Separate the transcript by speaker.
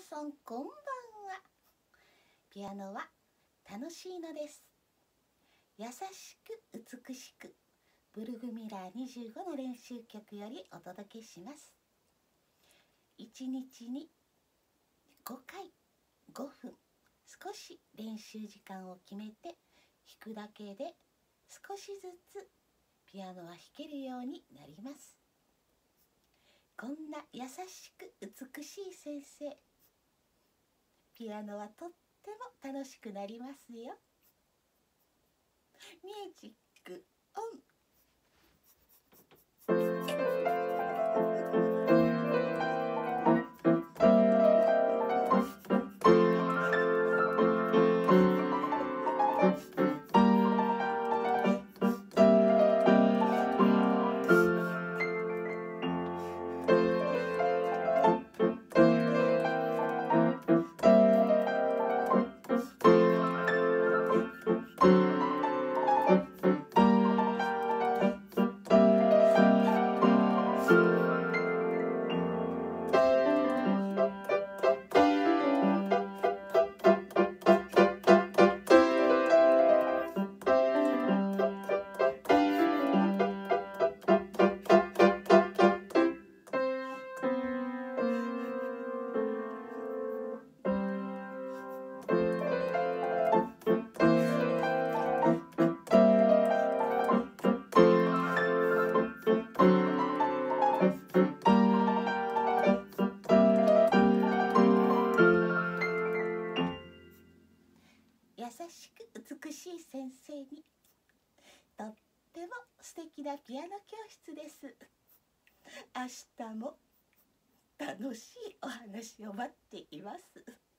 Speaker 1: さんこんばんは。ピアノは楽しいのです。優しく美しくブルグミラー25の練習曲よりお届けします。1日に5回5分少し練習時間を決めて弾くだけで少しずつピアノは弾けるようになります。こんな優しく美しい先生ピアノはとっても楽しくなりますよ。ミュージック。ピアノ教室です。明日も楽しいお話を待っています。